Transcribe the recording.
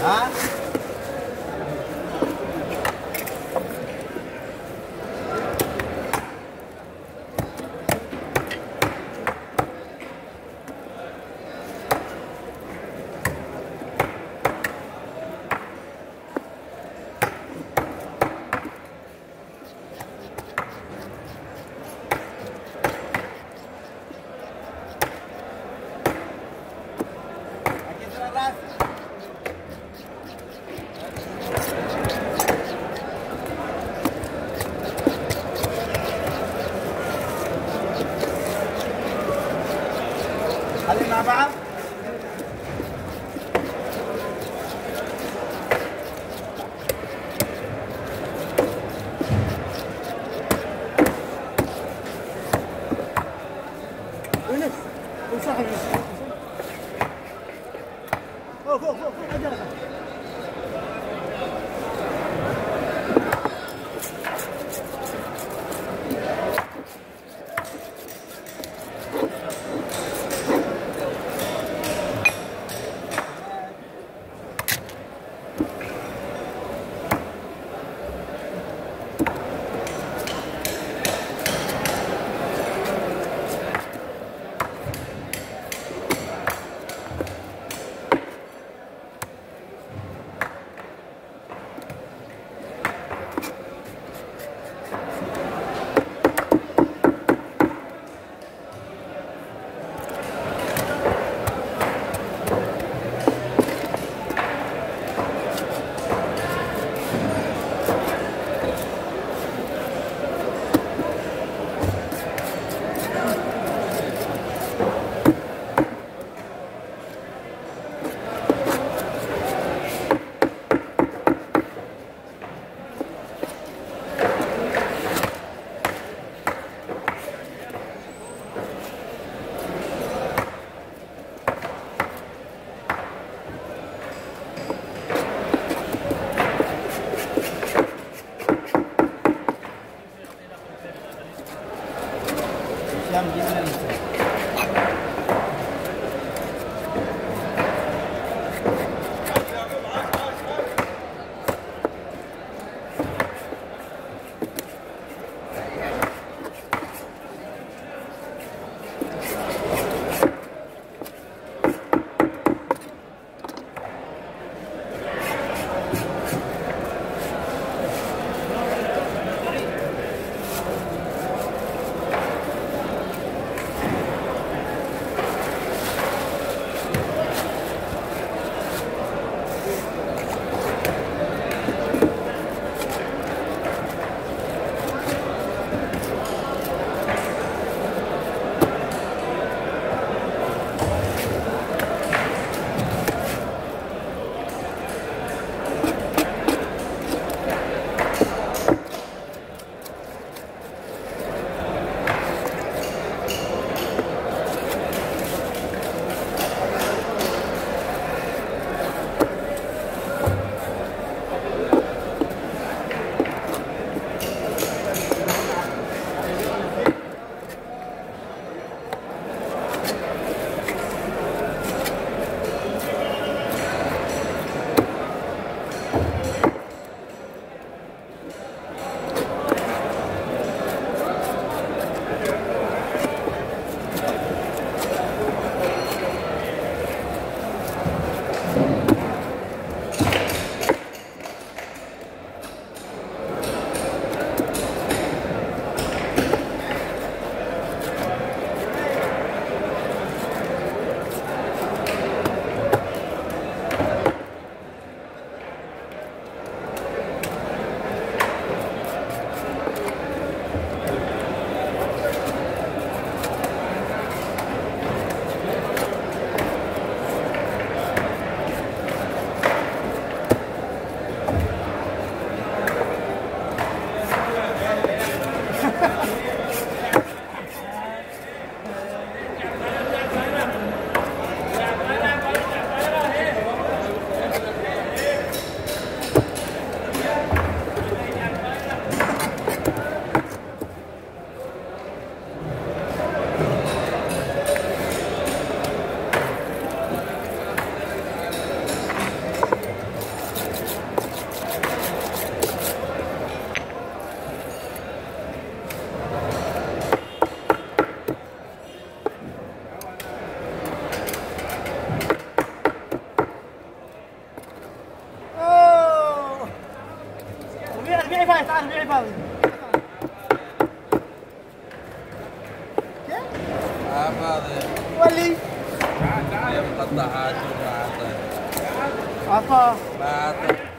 Tá? 快快快快快进 bola. Quê? Ah, valeu. Ali. Ah, tá. Tá, tá, rádio, tá. Opa. Tá, tá.